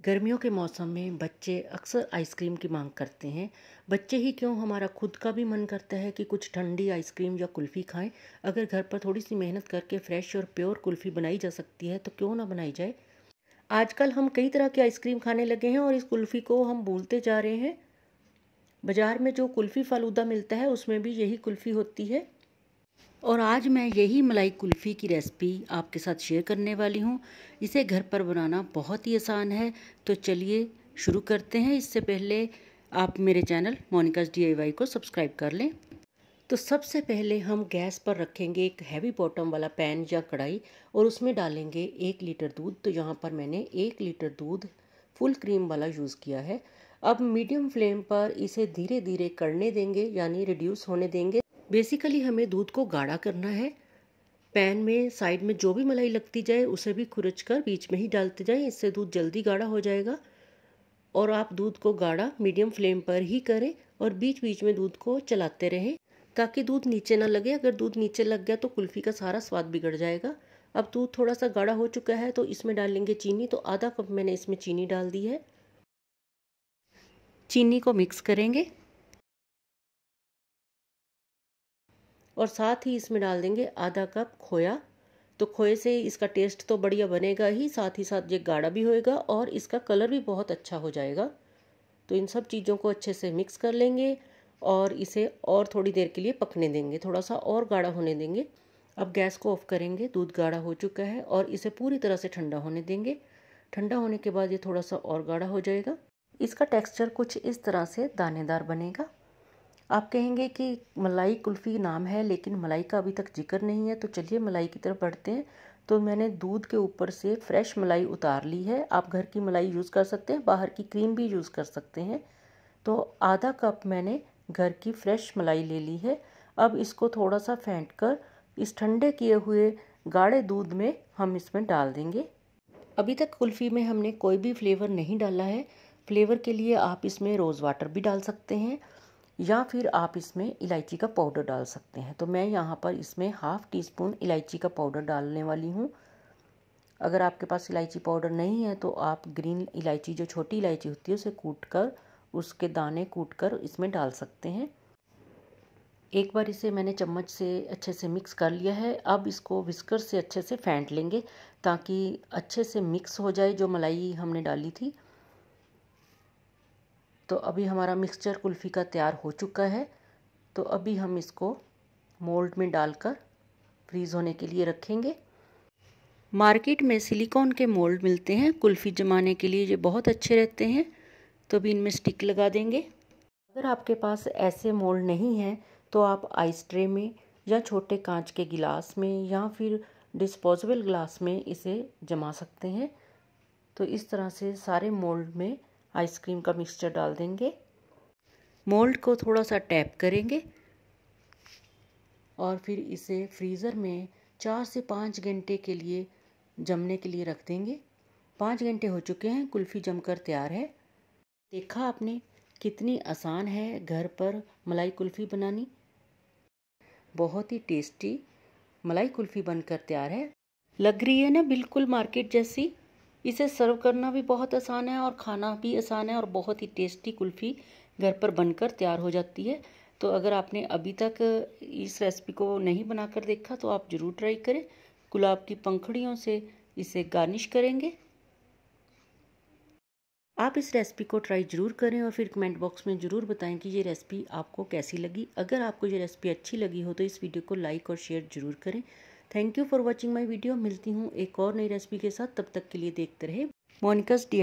गर्मियों के मौसम में बच्चे अक्सर आइसक्रीम की मांग करते हैं। बच्चे ही क्यों? हमारा खुद का भी मन करता है कि कुछ ठंडी आइसक्रीम या कुल्फ़ी खाएँ। अगर घर पर थोड़ी सी मेहनत करके फ्रेश और प्योर कुल्फ़ी बनाई जा सकती है तो क्यों ना बनाई जाए? आजकल हम कई तरह की आइसक्रीम खाने लगे हैं और इस कुल्फ़ी को हम भूलते जा रहे हैं। बाज़ार में जो कुल्फ़ी फालूदा मिलता है, उसमें भी यही कुल्फ़ी होती है। और आज मैं यही मलाई कुल्फ़ी की रेसिपी आपके साथ शेयर करने वाली हूँ। इसे घर पर बनाना बहुत ही आसान है। तो चलिए शुरू करते हैं। इससे पहले आप मेरे चैनल मोनिकास डी को सब्सक्राइब कर लें। तो सबसे पहले हम गैस पर रखेंगे एक हैवी बॉटम वाला पैन या कढ़ाई और उसमें डालेंगे एक लीटर दूध। तो यहाँ पर मैंने एक लीटर दूध फुल क्रीम वाला यूज़ किया है। अब मीडियम फ्लेम पर इसे धीरे धीरे करने देंगे, यानी रिड्यूस होने देंगे। बेसिकली हमें दूध को गाढ़ा करना है। पैन में साइड में जो भी मलाई लगती जाए, उसे भी खुरच कर बीच में ही डालते जाएँ। इससे दूध जल्दी गाढ़ा हो जाएगा। और आप दूध को गाढ़ा मीडियम फ्लेम पर ही करें और बीच बीच में दूध को चलाते रहें ताकि दूध नीचे ना लगे। अगर दूध नीचे लग गया तो कुल्फ़ी का सारा स्वाद बिगड़ जाएगा। अब दूध थोड़ा सा गाढ़ा हो चुका है तो इसमें डाल लेंगे चीनी। तो आधा कप मैंने इसमें चीनी डाल दी है। चीनी को मिक्स करेंगे। और साथ ही इसमें डाल देंगे आधा कप खोया। तो खोए से इसका टेस्ट तो बढ़िया बनेगा ही, साथ ही साथ ये गाढ़ा भी होएगा और इसका कलर भी बहुत अच्छा हो जाएगा। तो इन सब चीज़ों को अच्छे से मिक्स कर लेंगे और इसे और थोड़ी देर के लिए पकने देंगे थोड़ा सा और गाढ़ा होने देंगे। अब गैस को ऑफ़ करेंगे, दूध गाढ़ा हो चुका है और इसे पूरी तरह से ठंडा होने देंगे। ठंडा होने के बाद ये थोड़ा सा और गाढ़ा हो जाएगा। इसका टेक्सचर कुछ इस तरह से दानेदार बनेगा। आप कहेंगे कि मलाई कुल्फ़ी नाम है, लेकिन मलाई का अभी तक ज़िक्र नहीं है तो चलिए मलाई की तरफ़ बढ़ते हैं। तो मैंने दूध के ऊपर से फ्रेश मलाई उतार ली है। आप घर की मलाई यूज़ कर सकते हैं, बाहर की क्रीम भी यूज़ कर सकते हैं। तो आधा कप मैंने घर की फ्रेश मलाई ले ली है। अब इसको थोड़ा सा फेंट कर इस ठंडे किए हुए गाढ़े दूध में हम इसमें डाल देंगे। अभी तक कुल्फ़ी में हमने कोई भी फ्लेवर नहीं डाला है। फ्लेवर के लिए आप इसमें रोज़ वाटर भी डाल सकते हैं। या फिर आप इसमें इलायची का पाउडर डाल सकते हैं। तो मैं यहाँ पर इसमें हाफ़ टी स्पून इलायची का पाउडर डालने वाली हूँ। अगर आपके पास इलायची पाउडर नहीं है तो आप ग्रीन इलायची, जो छोटी इलायची होती है, उसे कूट कर उसके दाने कूट कर इसमें डाल सकते हैं। एक बार इसे मैंने चम्मच से अच्छे से मिक्स कर लिया है। अब इसको विस्कर से अच्छे से फेंट लेंगे, ताकि अच्छे से मिक्स हो जाए जो मलाई हमने डाली थी। तो अभी हमारा मिक्सचर कुल्फ़ी का तैयार हो चुका है। तो अभी हम इसको मोल्ड में डालकर फ्रीज़ होने के लिए रखेंगे। मार्केट में सिलिकॉन के मोल्ड मिलते हैं। कुल्फ़ी जमाने के लिए ये बहुत अच्छे रहते हैं। तो अभी इनमें स्टिक लगा देंगे। अगर आपके पास ऐसे मोल्ड नहीं हैं तो आप आइस ट्रे में या छोटे कांच के गिलास में या फिर डिस्पोजेबल ग्लास में इसे जमा सकते हैं। तो इस तरह से सारे मोल्ड में आइसक्रीम का मिक्सचर डाल देंगे। मोल्ड को थोड़ा सा टैप करेंगे और फिर इसे फ्रीज़र में चार से पाँच घंटे के लिए जमने के लिए रख देंगे। पाँच घंटे हो चुके हैं, कुल्फ़ी जमकर तैयार है। देखा आपने कितनी आसान है घर पर मलाई कुल्फ़ी बनानी। बहुत ही टेस्टी मलाई कुल्फ़ी बनकर तैयार है। लग रही है ना बिल्कुल मार्केट जैसी। इसे सर्व करना भी बहुत आसान है और खाना भी आसान है और बहुत ही टेस्टी कुल्फ़ी घर पर बनकर तैयार हो जाती है। तो अगर आपने अभी तक इस रेसिपी को नहीं बनाकर देखा तो आप ज़रूर ट्राई करें। गुलाब की पंखड़ियों से इसे गार्निश करेंगे। आप इस रेसिपी को ट्राई ज़रूर करें और फिर कमेंट बॉक्स में ज़रूर बताएँ कि ये रेसिपी आपको कैसी लगी। अगर आपको ये रेसिपी अच्छी लगी हो तो इस वीडियो को लाइक और शेयर ज़रूर करें। Thank you for watching my video मिलती हूँ एक और नई रेसिपी के साथ। तब तक के लिए देखते रहे। मोनिकास डी